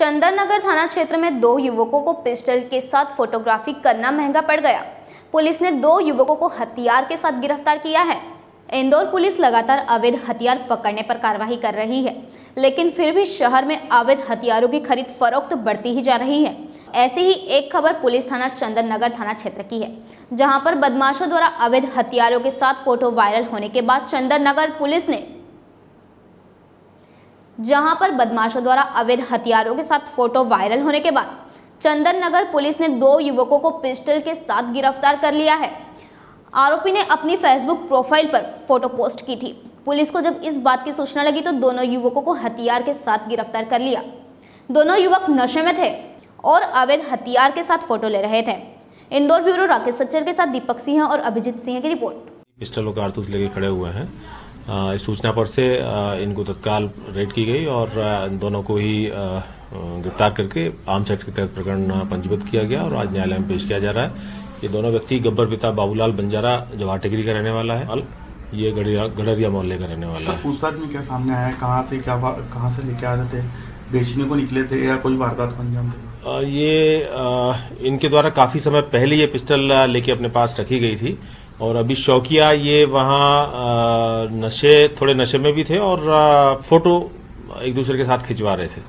चंदन नगर थाना क्षेत्र में दो युवकों को पिस्टल के साथ फोटोग्राफी करना महँगा पड़ गया। पुलिस ने दो युवकों को हथियार के साथ गिरफ़्तार किया है। इंदौर पुलिस लगातार अवैध हथियार पकड़ने पर कार्रवाई कर रही है, लेकिन फिर भी शहर में अवैध हथियारों की खरीद फरोख्त बढ़ती ही जा रही है। ऐसी ही एक खबर पुलिस थाना चंदन नगर थाना क्षेत्र की है, जहाँ पर बदमाशों द्वारा अवैध हथियारों के साथ फ़ोटो वायरल होने के बाद चंदन नगर पुलिस ने जहाँ पर बदमाशों द्वारा अवैध हथियारों के साथ फ़ोटो वायरल होने के बाद चंदन नगर पुलिस ने दो युवकों को पिस्टल के साथ गिरफ़्तार कर लिया है। आरोपी ने अपनी फेसबुक प्रोफ़ाइल पर फ़ोटो पोस्ट की थी। पुलिस को जब इस बात की सूचना लगी तो दोनों युवकों को हथियार के साथ गिरफ़्तार कर लिया। दोनों युवक नशे में थे और अवैध हथियार के साथ फ़ोटो ले रहे थे। इंदौर ब्यूरो राकेश सच्चर के साथ दीपक सिंह और अभिजीत सिंह की रिपोर्ट। पिस्टल और कारतूस लेके खड़े हुए हैं। इस सूचना पर से इनको तत्काल रेड की गई और इन दोनों को ही गिरफ़्तार करके आर्म्स एक्ट के तहत प्रकरण पंजीबद्ध किया गया और आज न्यायालय में पेश किया जा रहा है। ये दोनों व्यक्ति गब्बर पिता बाबूलाल बंजारा जवाहर टिगरी का रहने वाला है ये गडरिया मोहल्ले का रहने वाला है। पूछताछ में क्या सामने आया? कहाँ से क्या कहाँ से लेके आ रहे थे? बेचने को निकले थे या कोई वारदात को अंजाम ये आ, इनके द्वारा काफ़ी समय पहले ये पिस्टल लेके अपने पास रखी गई थी। और अभी शौकिया ये वहाँ नशे, थोड़े नशे में भी थे और फ़ोटो एक दूसरे के साथ खिंचवा रहे थे।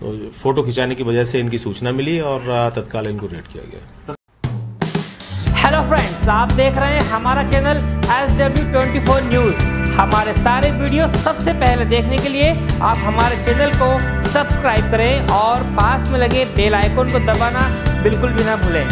तो फ़ोटो खिंचाने की वजह से इनकी सूचना मिली और तत्काल इनको रेड किया गया। हेलो फ्रेंड्स आप देख रहे हैं हमारा channel S W twenty four news हमारे सारे वीडियो सबसे पहले देखने के लिए आप हमारे चैनल को सब्सक्राइब करें और पास में लगे बेल आइकन को दबाना बिल्कुल भी ना भूलें।